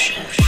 Perception.